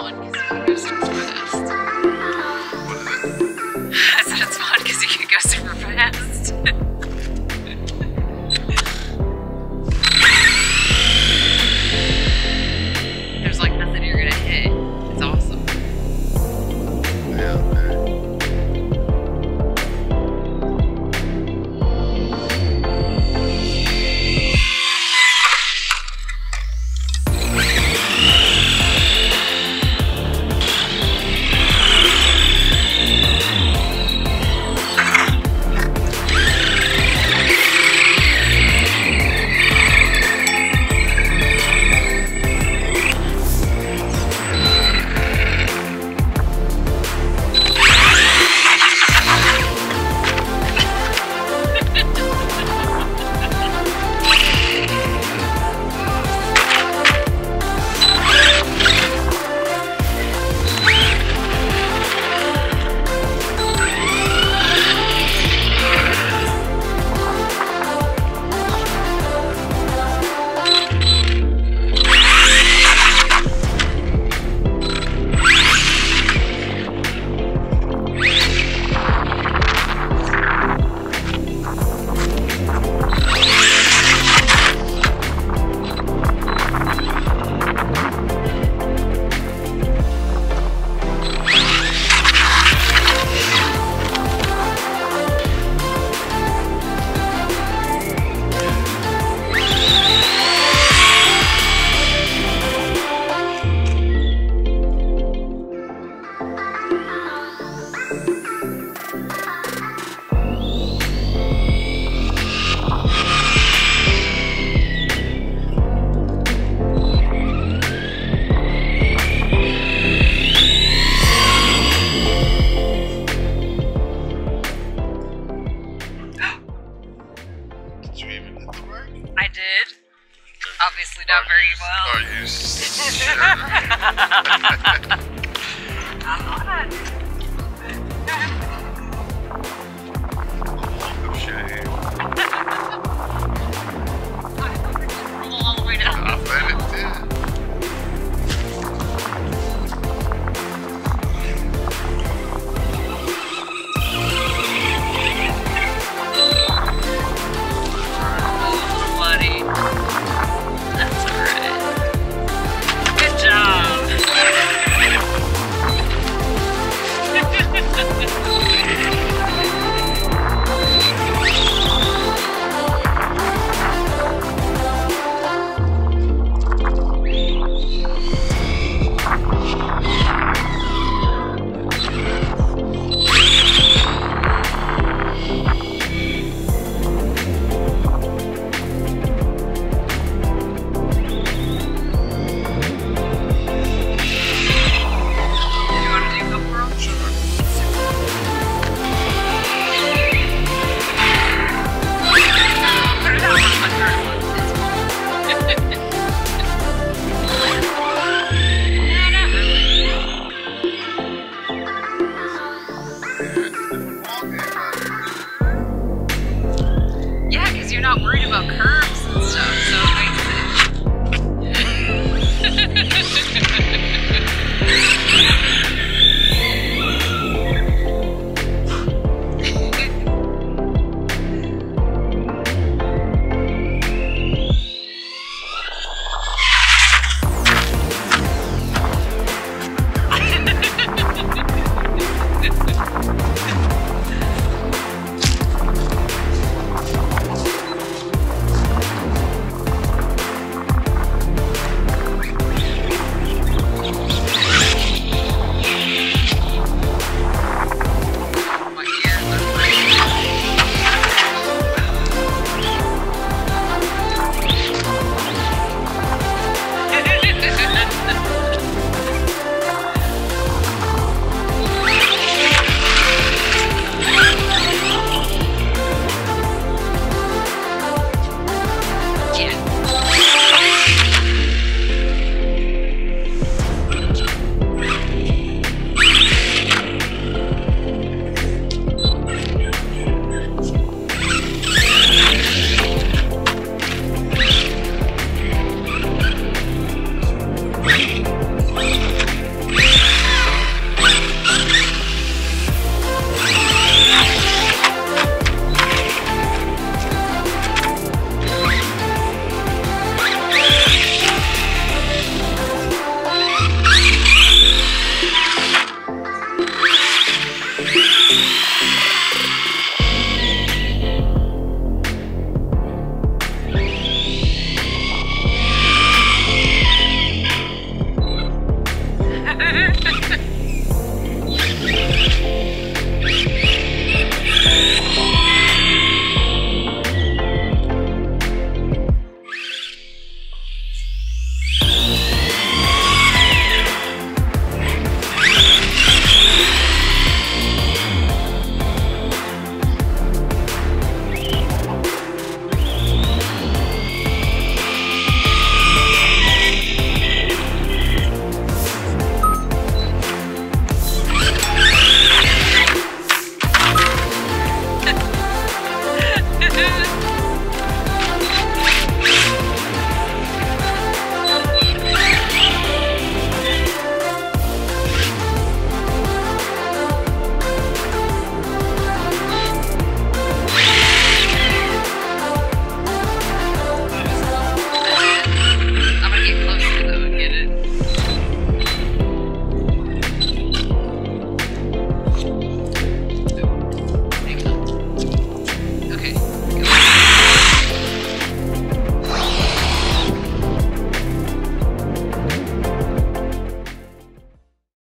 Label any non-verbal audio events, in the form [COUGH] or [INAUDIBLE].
on his existence for. did. Obviously not are very you, well. Are you [LAUGHS] sure? [LAUGHS] I thought I did. not worried about curves and stuff. Ha ha ha!